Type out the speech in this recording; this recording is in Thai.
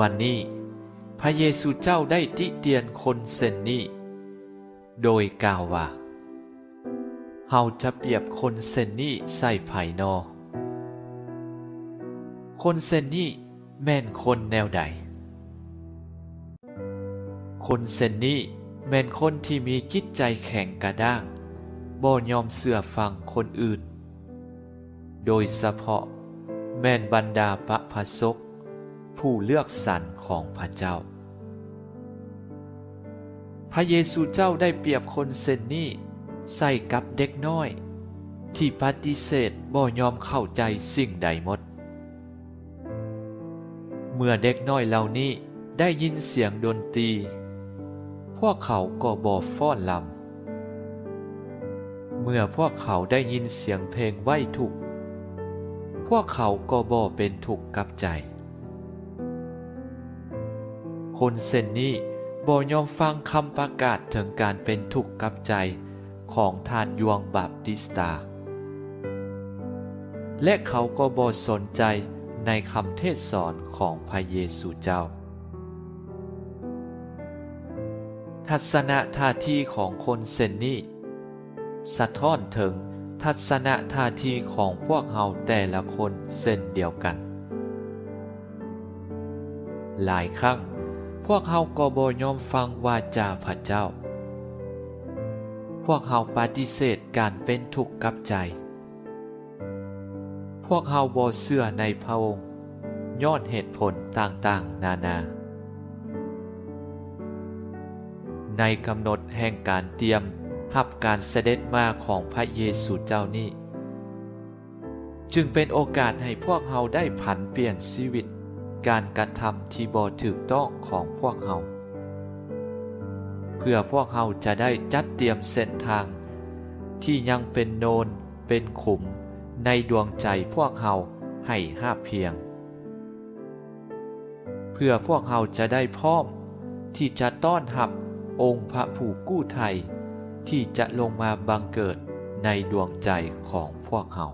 วันนี้ พระเยซูเจ้าได้ติเตียนคนเซนนี้ โดยกล่าวว่าเฮาจะเปรียบคนเซนนี้ใส่ไผ่นอ คนเซนนี้แม่นคนแนวใด คนเซนนี้แม่นคนที่มีจิตใจแข็งกระด้างบ่ยอมเสื่อฟังคนอื่น โดยเฉพาะแม่นบรรดาปะพสก ผู้เลือกสรรของพระเจ้า พระเยซูเจ้าได้เปรียบคนเซนนี้ใส่กับเด็กน้อย ที่ปฏิเสธบ่ยอมเข้าใจสิ่งใดหมด เมื่อเด็กน้อยเหล่านี้ได้ยินเสียงดนตรี พวกเขาก็บ่ฟ้อนลำ เมื่อพวกเขาได้ยินเสียงเพลงไหว้ทุก พวกเขาก็บ่เป็นทุกข์กับใจ คนเส้นนี้บ่ยอมฟังคำประกาศถึงการเป็นทุกข์กับใจของทานยวงบาปติสตา และเขาก็บ่สนใจในคำเทศสอนของพระเยซูเจ้า ทัศนท่าทีของคนเซนนี้สะท้อนถึงทัศนท่าทีของพวกเฮาแต่ละคนเส้นเดียวกัน หลายครั้ง พวกเฮาก็บ่ยอมฟังวาจาพระเจ้า พวกเฮาปฏิเสธการเป็นทุกข์กับใจ พวกเฮาบ่เชื่อในพระองค์ย้อนเหตุผลต่างๆ นานา ในกำหนดแห่งการเตรียมรับการเสด็จมาของพระเยซูเจ้านี้ จึงเป็นโอกาสให้พวกเฮาได้ผันเปลี่ยนชีวิต การกระทำที่บ่ถูกต้องของพวกเฮาเพื่อพวกเฮาจะได้จัดเตรียมเส้นทาง ที่ยังเป็นโนนเป็นขุม ในดวงใจพวกเฮาให้ห้าเพียง เพื่อพวกเฮาจะได้พร้อม ที่จะต้อนรับองค์พระผู้กู้ไทย ที่จะลงมาบังเกิดในดวงใจของพวกเฮา